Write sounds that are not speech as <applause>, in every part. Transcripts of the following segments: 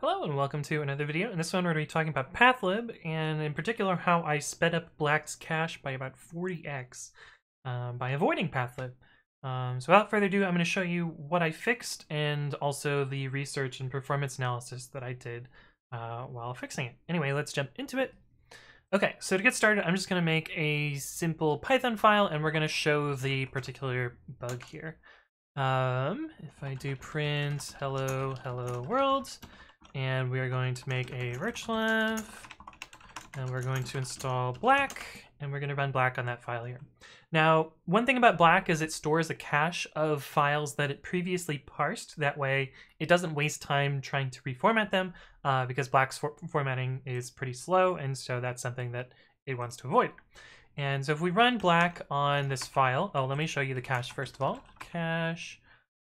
Hello and welcome to another video. In this one we're going to be talking about pathlib and in particular how I sped up Black's cache by about 40x um, by avoiding pathlib. Um, so without further ado, I'm going to show you what I fixed and also the research and performance analysis that I did uh, while fixing it. Anyway, let's jump into it. Okay, so to get started, I'm just going to make a simple Python file and we're going to show the particular bug here. Um, if I do print hello, hello world, and we are going to make a virtualenv, and we're going to install black, and we're going to run black on that file here. Now, one thing about black is it stores a cache of files that it previously parsed. That way, it doesn't waste time trying to reformat them uh, because black's for formatting is pretty slow, and so that's something that it wants to avoid. And so if we run black on this file, oh, let me show you the cache first of all. Cache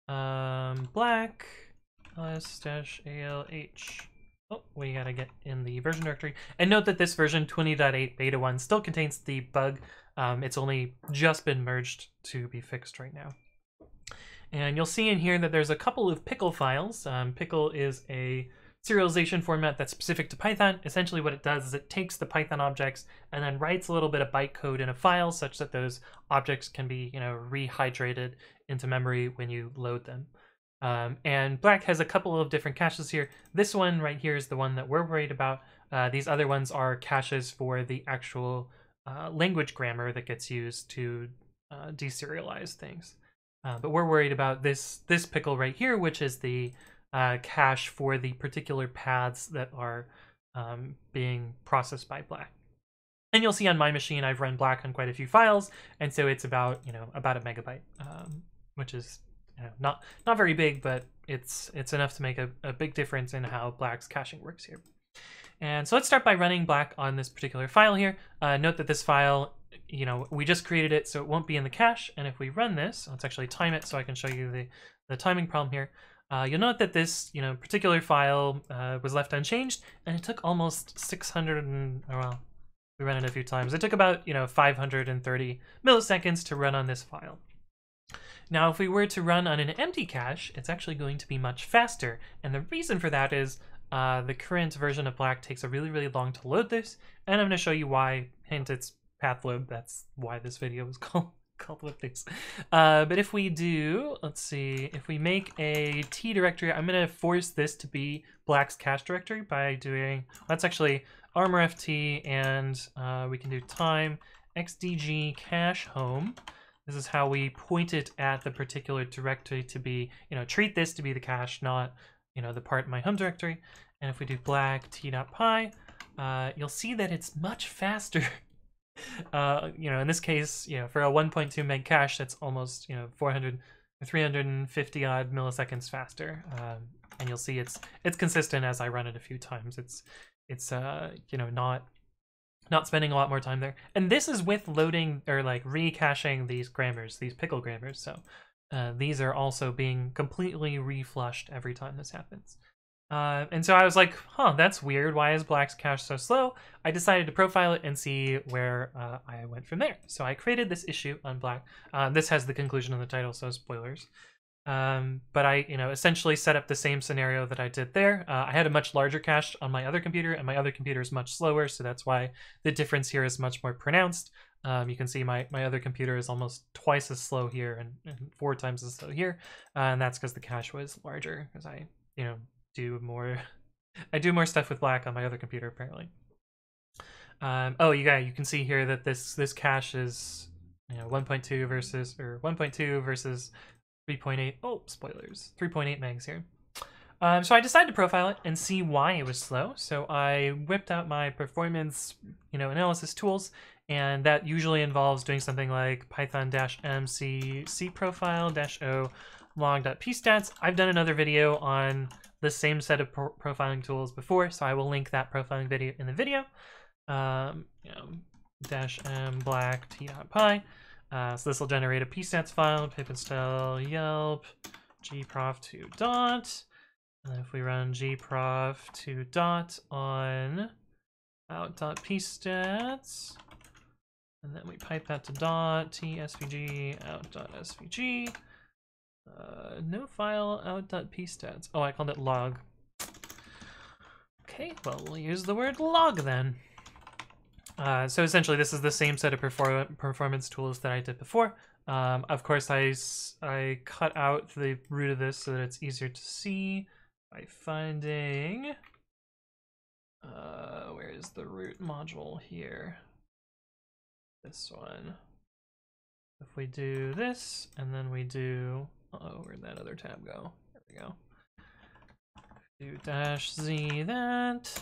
um, black ls-alh. Oh, we gotta get in the version directory. And note that this version 20.8 beta 1 still contains the bug. Um, it's only just been merged to be fixed right now. And you'll see in here that there's a couple of pickle files. Um, pickle is a serialization format that's specific to Python. Essentially what it does is it takes the Python objects and then writes a little bit of bytecode in a file such that those objects can be, you know, rehydrated into memory when you load them. Um, and Black has a couple of different caches here. This one right here is the one that we're worried about. Uh, these other ones are caches for the actual uh, language grammar that gets used to uh, deserialize things. Uh, but we're worried about this this pickle right here, which is the uh, cache for the particular paths that are um, being processed by Black. And you'll see on my machine, I've run Black on quite a few files, and so it's about you know about a megabyte, um, which is you know, not not very big, but it's it's enough to make a, a big difference in how Black's caching works here. And so let's start by running Black on this particular file here. Uh, note that this file, you know, we just created it, so it won't be in the cache. And if we run this, let's actually time it so I can show you the, the timing problem here. Uh, you'll note that this, you know, particular file uh, was left unchanged, and it took almost 600 and, oh, well, we ran it a few times. It took about, you know, 530 milliseconds to run on this file. Now, if we were to run on an empty cache, it's actually going to be much faster. And the reason for that is uh, the current version of Black takes a really, really long to load this. And I'm going to show you why. Hint, it's pathlib. That's why this video was <laughs> called called with this. Uh, but if we do, let's see, if we make a T directory, I'm going to force this to be Black's cache directory by doing, that's actually armorft and uh, we can do time xdg cache home. This is how we point it at the particular directory to be, you know, treat this to be the cache, not, you know, the part in my home directory. And if we do black t.py, uh, you'll see that it's much <laughs> faster. uh, you know, in this case, you know, for a 1.2 meg cache, that's almost, you know, 400, 350 odd milliseconds faster. Um, and you'll see it's it's consistent as I run it a few times. It's it's uh you know not not spending a lot more time there. And this is with loading or like recaching these grammars, these pickle grammars. So uh, these are also being completely reflushed every time this happens. Uh, and so I was like, huh, that's weird. Why is Black's cache so slow? I decided to profile it and see where uh, I went from there. So I created this issue on Black. Uh, this has the conclusion in the title, so spoilers. Um, but I, you know, essentially set up the same scenario that I did there. Uh, I had a much larger cache on my other computer, and my other computer is much slower, so that's why the difference here is much more pronounced. Um, you can see my, my other computer is almost twice as slow here and, and four times as slow here, uh, and that's because the cache was larger, because I, you know, do more, <laughs> I do more stuff with Black on my other computer, apparently. Um, oh, yeah, you can see here that this this cache is, you know, 1.2 versus, or 1.2 versus 3.8, oh, spoilers, 3.8 megs here. Um, so I decided to profile it and see why it was slow. So I whipped out my performance, you know, analysis tools, and that usually involves doing something like python-mc cprofile-o log.pstats. I've done another video on the same set of pro profiling tools before, so I will link that profiling video in the video. Um, you know, dash m black t.py. Uh, so this will generate a pstats file, pip install yelp gprof2dot. And if we run gprof2dot on out.pstats, and then we pipe that to dot tsvg out.svg, uh, no file out.pstats. Oh, I called it log. Okay, well, we'll use the word log then. Uh, so essentially, this is the same set of perform performance tools that I did before. Um, of course, I, I cut out the root of this so that it's easier to see by finding... Uh, where is the root module here? This one. If we do this, and then we do... Uh oh where'd that other tab go? There we go. Do dash z that.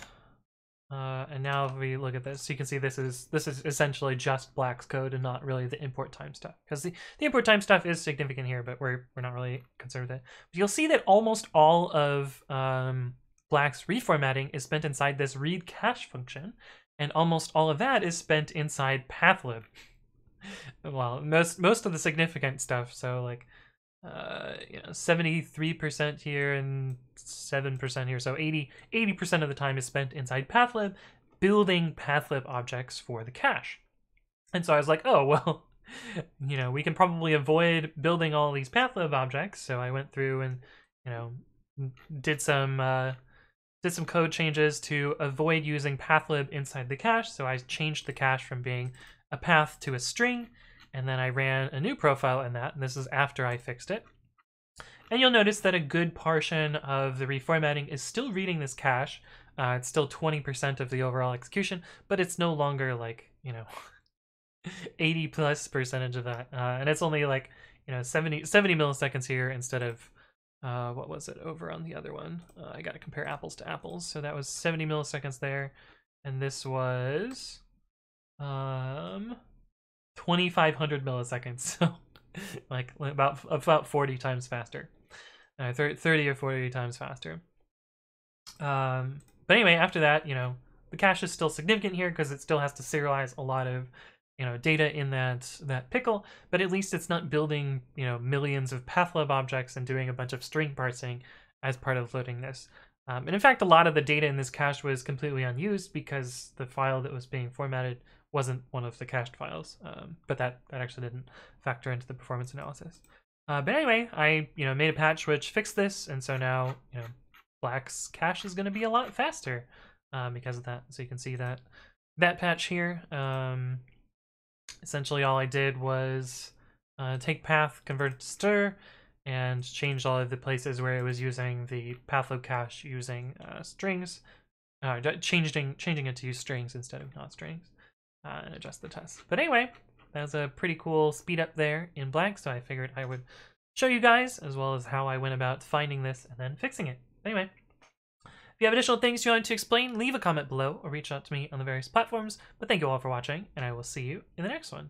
Uh, and now if we look at this, you can see this is this is essentially just Black's code and not really the import time stuff. Because the, the import time stuff is significant here, but we're we're not really concerned with it. But you'll see that almost all of um, Black's reformatting is spent inside this read cache function, and almost all of that is spent inside pathlib. <laughs> well, most most of the significant stuff. So like uh, you know, 73% here and 7% here. So 80, 80% of the time is spent inside Pathlib building Pathlib objects for the cache. And so I was like, oh, <laughs> well, you know, we can probably avoid building all these Pathlib objects. So I went through and, you know, did some, uh, did some code changes to avoid using pathlib inside the cache. So I changed the cache from being a path to a string and then I ran a new profile in that, and this is after I fixed it. And you'll notice that a good portion of the reformatting is still reading this cache. Uh, it's still 20% of the overall execution, but it's no longer like, you know, <laughs> 80 plus percentage of that. Uh, and it's only like, you know, 70, 70 milliseconds here instead of, uh, what was it over on the other one? Uh, I got to compare apples to apples. So that was 70 milliseconds there. And this was, um, 2500 milliseconds <laughs> so like about about 40 times faster. Uh, 30 or 40 times faster. Um but anyway after that you know the cache is still significant here because it still has to serialize a lot of you know data in that that pickle but at least it's not building you know millions of pathlib objects and doing a bunch of string parsing as part of loading this. Um, and in fact a lot of the data in this cache was completely unused because the file that was being formatted wasn't one of the cached files, um, but that, that actually didn't factor into the performance analysis. Uh, but anyway, I you know made a patch which fixed this, and so now you know Black's cache is going to be a lot faster um, because of that. So you can see that that patch here. Um, essentially, all I did was uh, take path, convert to str, and change all of the places where it was using the pathlib cache using uh, strings, uh, changing changing it to use strings instead of not strings uh, and adjust the test. But anyway, that was a pretty cool speed up there in Black, so I figured I would show you guys, as well as how I went about finding this and then fixing it. Anyway, if you have additional things you want to explain, leave a comment below or reach out to me on the various platforms. But thank you all for watching, and I will see you in the next one.